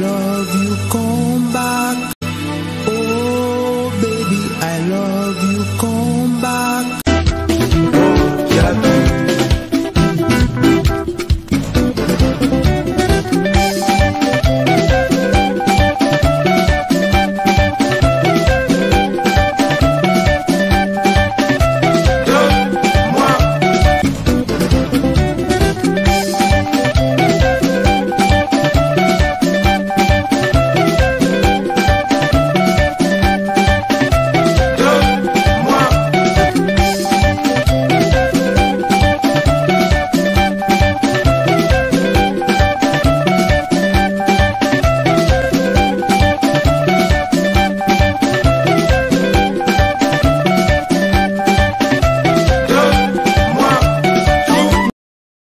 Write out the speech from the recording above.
love you, come back.